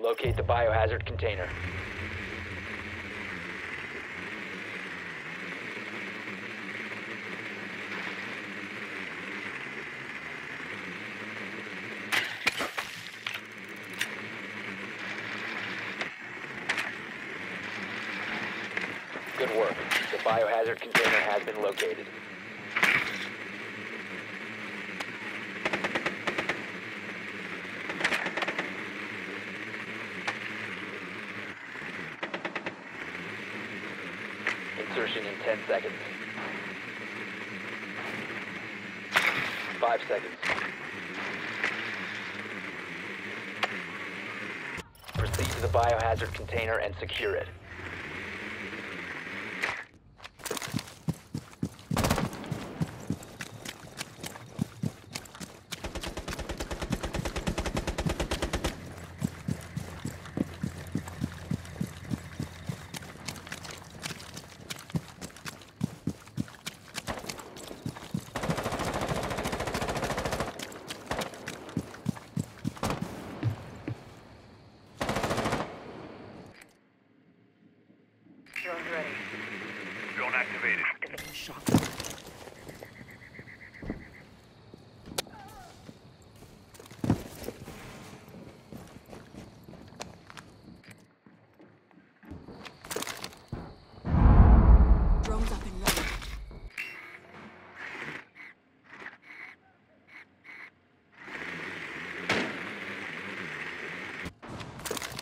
Locate the biohazard container. Good work. The biohazard container has been located. Insertion in 10 seconds. 5 seconds. Proceed to the biohazard container and secure it. Activating shock. Drone's up and running.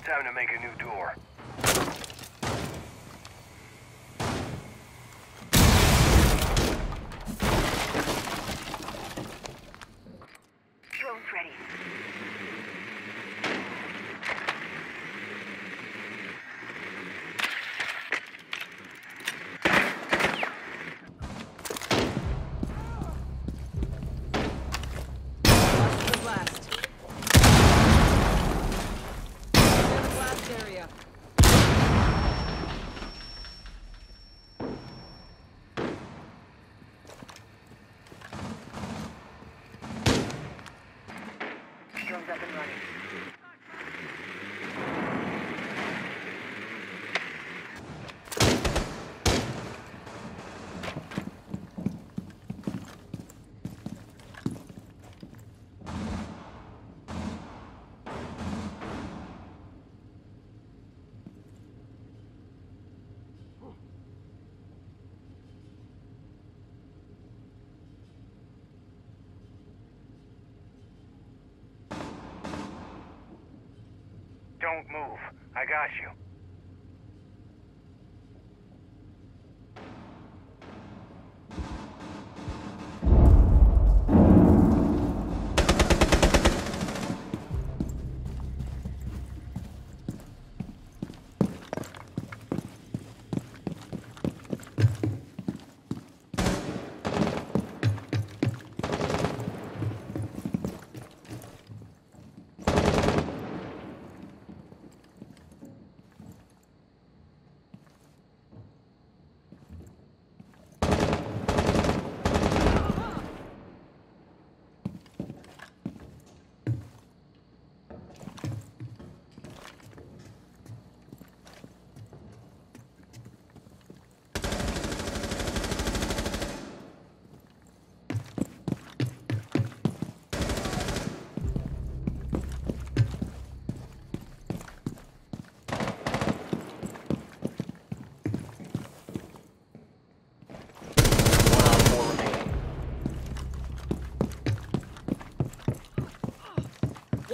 Time to make a new door. Don't move. I got you.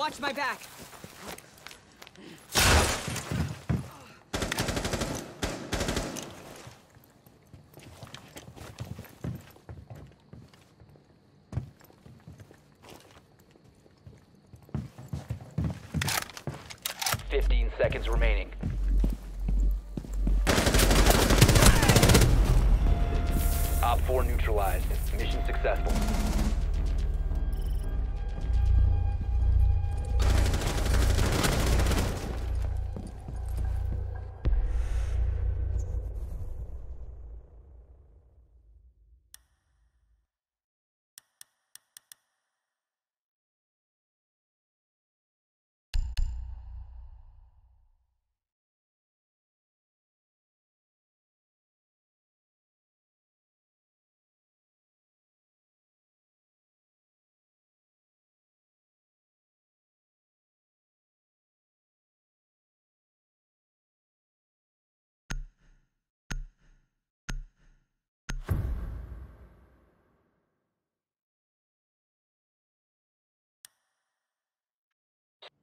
Watch my back. Fifteen seconds remaining. OpFor neutralized. Mission successful.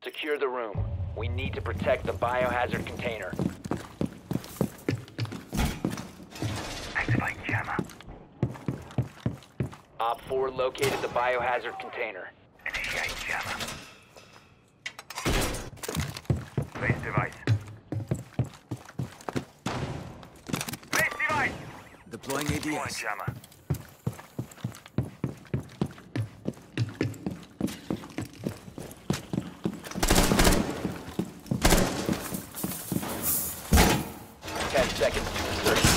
Secure the room. We need to protect the biohazard container. Activate jammer. OpFor located the biohazard container. Initiate jammer. Base device. Base device! Deploying Deploying ADS. jammer. Ten seconds to insertion.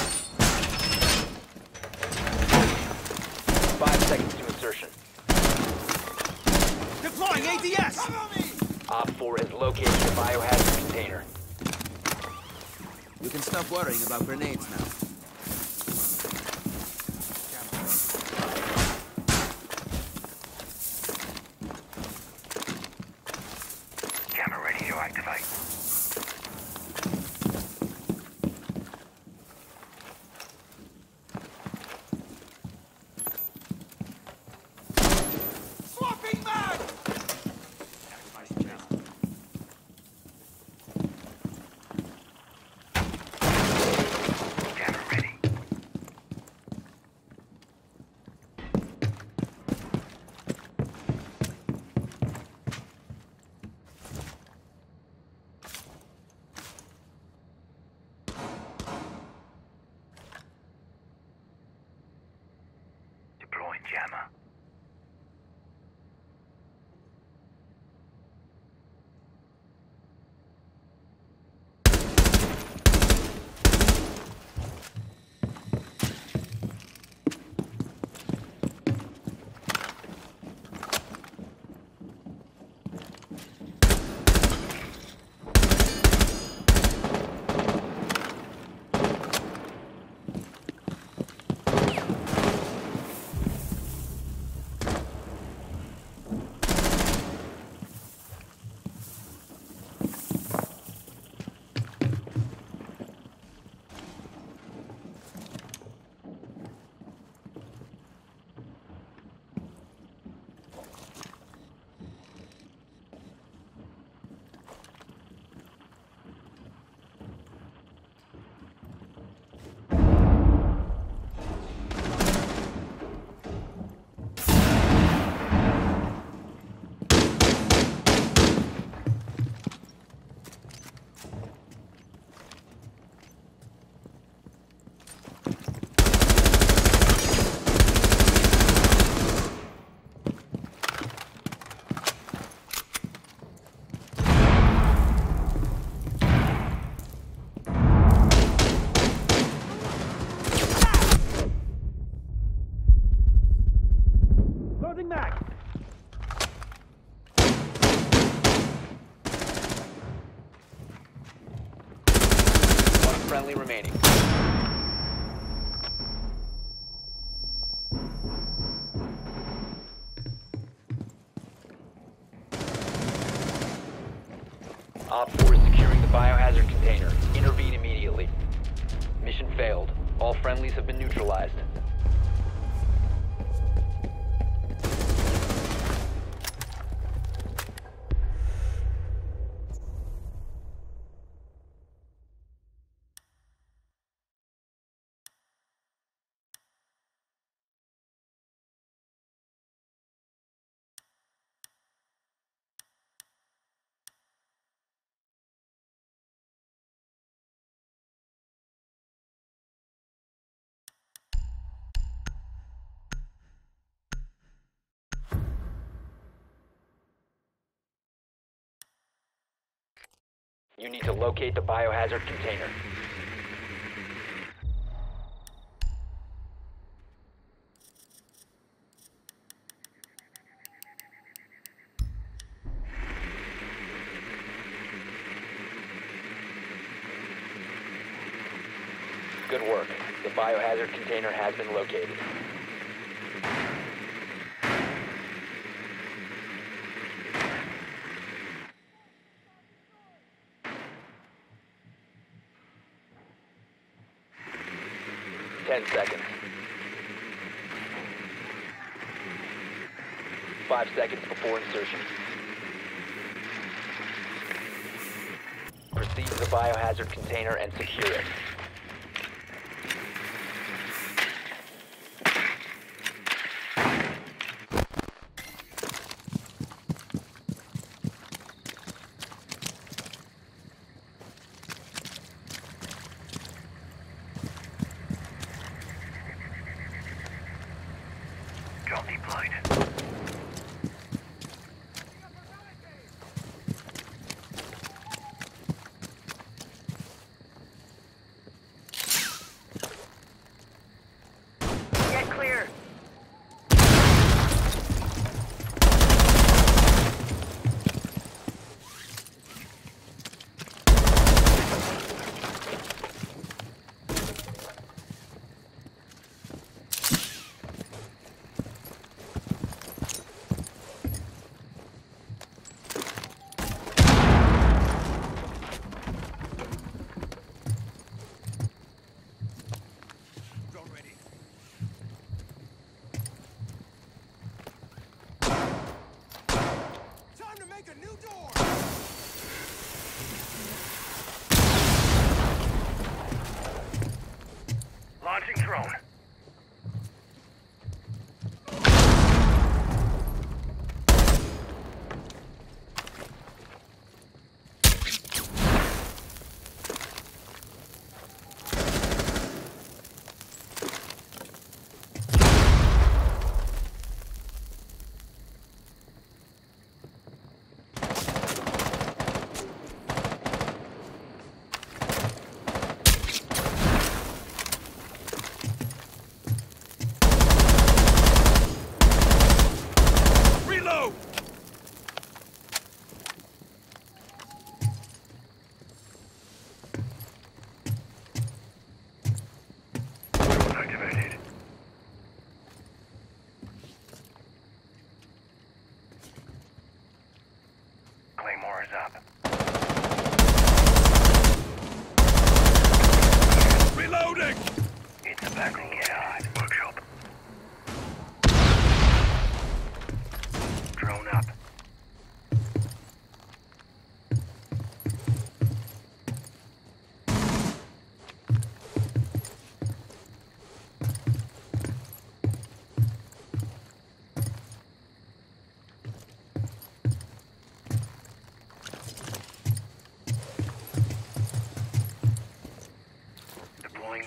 Five seconds to insertion. Deploying ADS! OpFor has located the biohazard container. You can stop worrying about grenades now. You need to locate the biohazard container. Good work. The biohazard container has been located. Ten seconds. Five seconds before insertion. biohazard container and secure it. Deployed.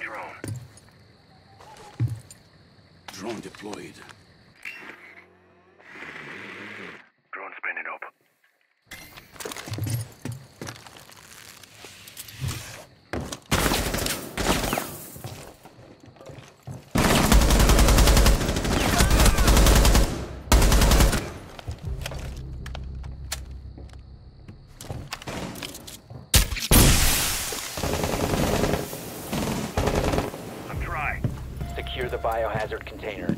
Drone. Drone deployed. Drone spinning up. I'm dry. Secure the biohazard container.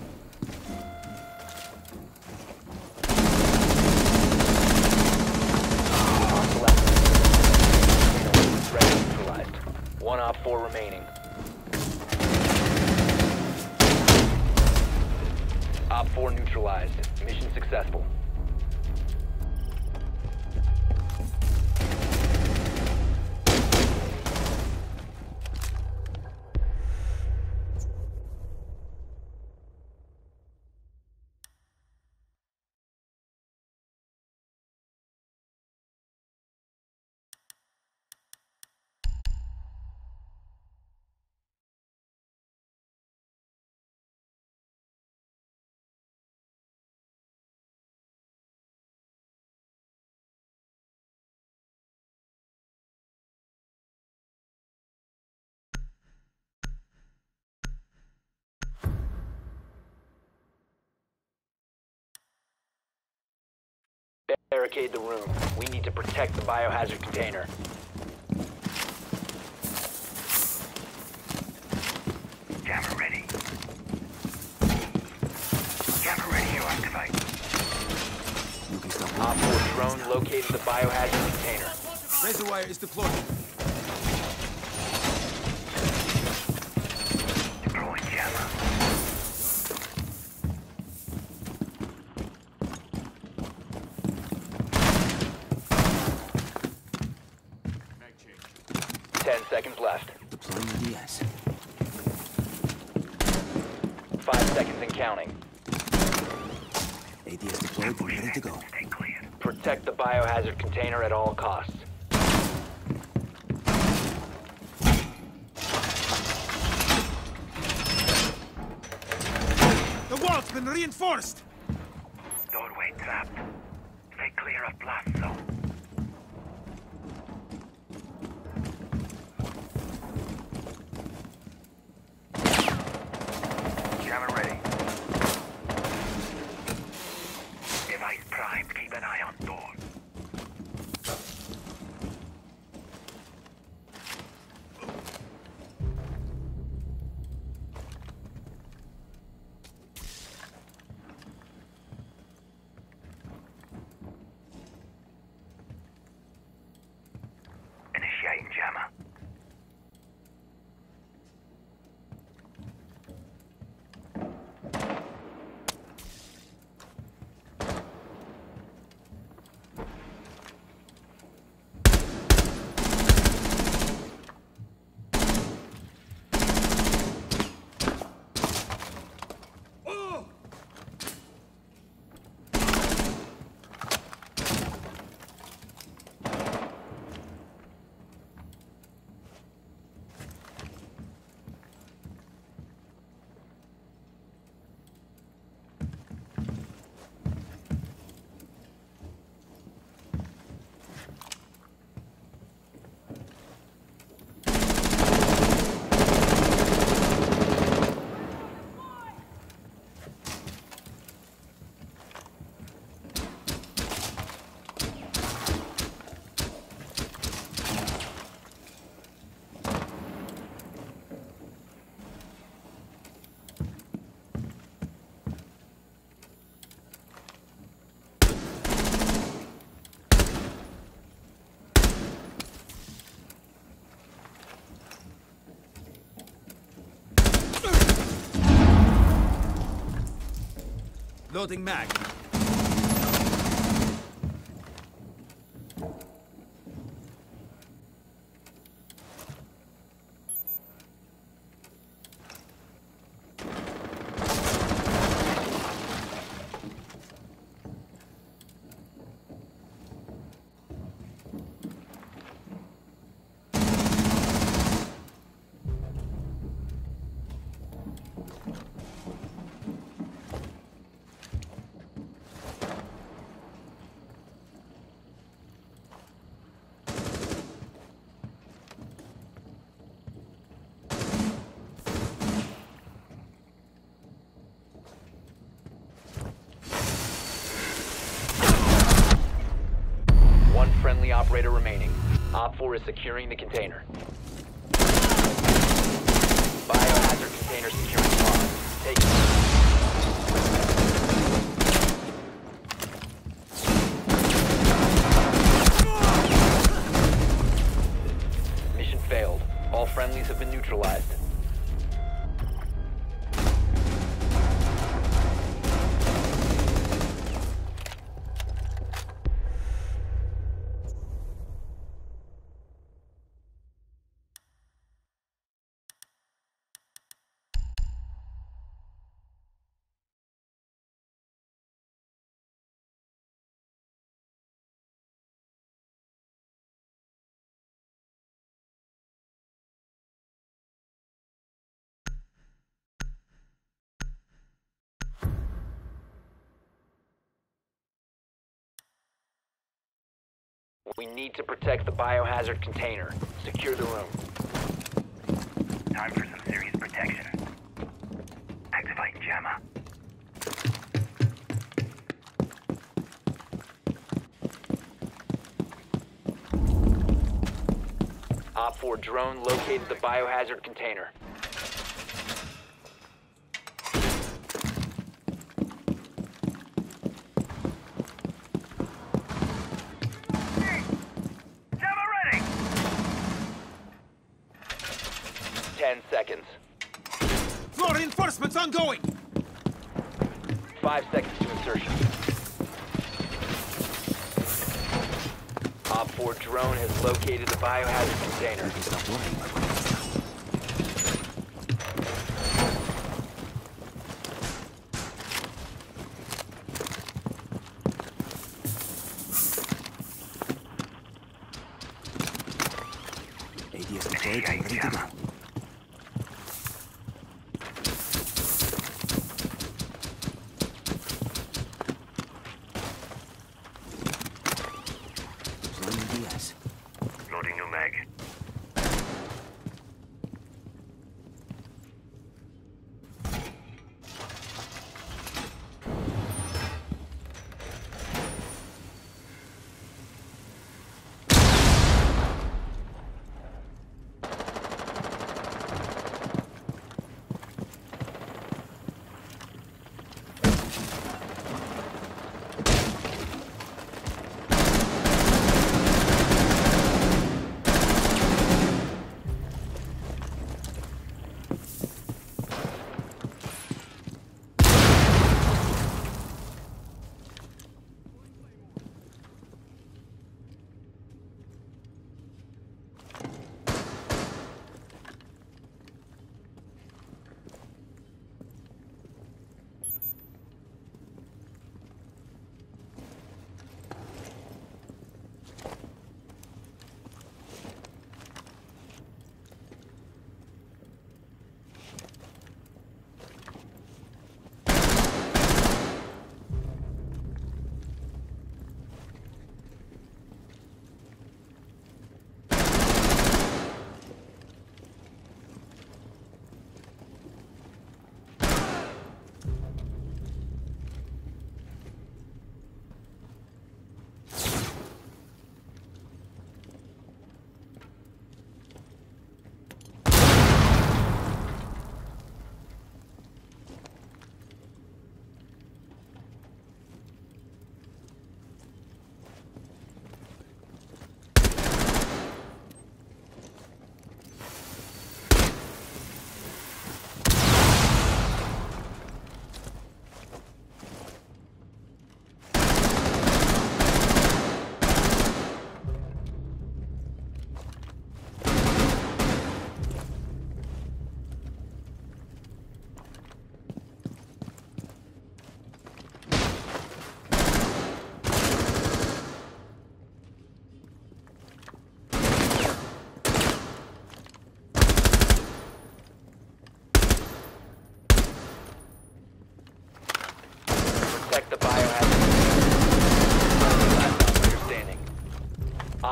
Op left. Threat neutralized. One OpFor remaining. OpFor neutralized. Mission successful. Barricade the room. We need to protect the biohazard container. Jammer ready. Jammer ready to activate. You can stop OpFor drone located the biohazard container. Razor wire is deployed. Deploying jammer. Mag change. Ten seconds left. Deploying ADS. Five seconds and counting. ADS deployed and ready to go. Protect the biohazard container at all costs. The wall's been reinforced! Loading mag. One friendly operator remaining. OpFor is securing the container. Biohazard container securing pod. Take it. Mission failed. All friendlies have been neutralized. We need to protect the biohazard container. Secure the room. Time for some serious protection. Activate jammer. OpFor drone located the biohazard container. 10 seconds. Floor reinforcements ongoing! Five seconds to insertion. OpFor drone has located the biohazard container.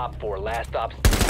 OpFor, last op.